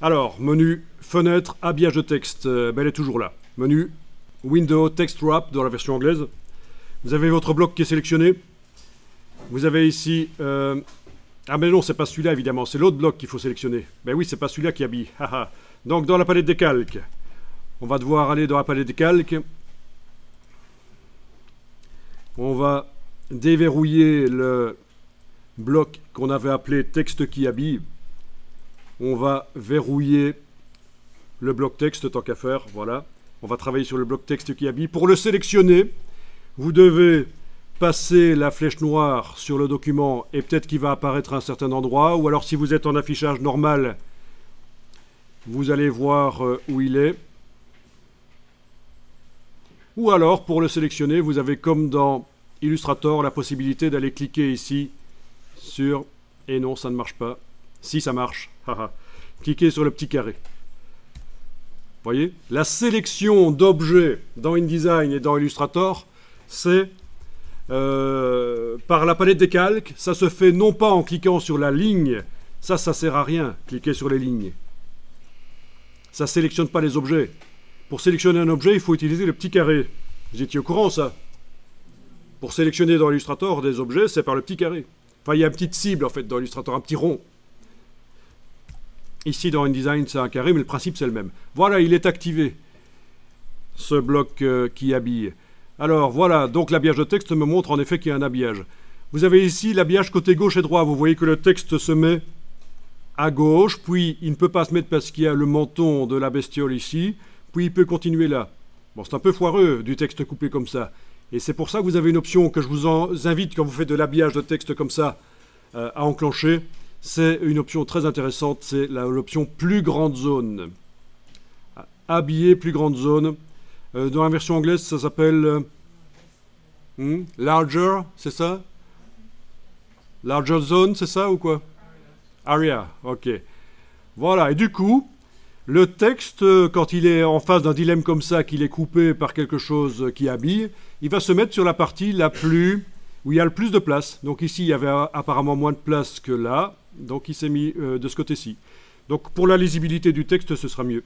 Alors, menu fenêtre, habillage de texte, euh, ben, elle est toujours là. Menu Window Text Wrap dans la version anglaise. Vous avez votre bloc qui est sélectionné. Vous avez ici. euh, Ah, mais non, c'est pas celui-là évidemment, c'est l'autre bloc qu'il faut sélectionner. Ben oui, c'est pas celui-là qui habille. Donc, dans la palette des calques, on va devoir aller dans la palette des calques. On va déverrouiller le bloc qu'on avait appelé texte qui habille. On va verrouiller le bloc texte tant qu'à faire. Voilà. On va travailler sur le bloc texte qui habille. Pour le sélectionner, vous devez passer la flèche noire sur le document et peut-être qu'il va apparaître à un certain endroit. Ou alors si vous êtes en affichage normal, vous allez voir euh, où il est. Ou alors, pour le sélectionner, vous avez comme dans Illustrator la possibilité d'aller cliquer ici sur... Et non, ça ne marche pas. Si, ça marche. Cliquez sur le petit carré. Voyez La sélection d'objets dans InDesign et dans Illustrator, c'est euh, par la palette des calques. Ça se fait non pas en cliquant sur la ligne. Ça, ça sert à rien, cliquer sur les lignes. Ça sélectionne pas les objets. Pour sélectionner un objet, il faut utiliser le petit carré. Vous étiez au courant, ça? Pour sélectionner dans Illustrator des objets, c'est par le petit carré. Enfin, il y a une petite cible, en fait, dans Illustrator, un petit rond. Ici, dans InDesign, c'est un carré, mais le principe, c'est le même. Voilà, il est activé, ce bloc euh, qui habille. Alors, voilà, donc l'habillage de texte me montre en effet qu'il y a un habillage. Vous avez ici l'habillage côté gauche et droit. Vous voyez que le texte se met à gauche, puis il ne peut pas se mettre parce qu'il y a le menton de la bestiole ici, puis il peut continuer là. Bon, c'est un peu foireux du texte coupé comme ça. Et c'est pour ça que vous avez une option que je vous invite quand vous faites de l'habillage de texte comme ça euh, à enclencher. C'est une option très intéressante, c'est l'option plus grande zone. Habiller plus grande zone. Euh, dans la version anglaise, ça s'appelle euh, hmm, larger, c'est ça? Larger zone, c'est ça ou quoi? Aria, ok. Voilà, et du coup, le texte, euh, quand il est en face d'un dilemme comme ça, qu'il est coupé par quelque chose qui habille, il va se mettre sur la partie la plus. Où il y a le plus de place. Donc ici, il y avait apparemment moins de place que là, donc il s'est mis euh, de ce côté-ci. Donc pour la lisibilité du texte, ce sera mieux.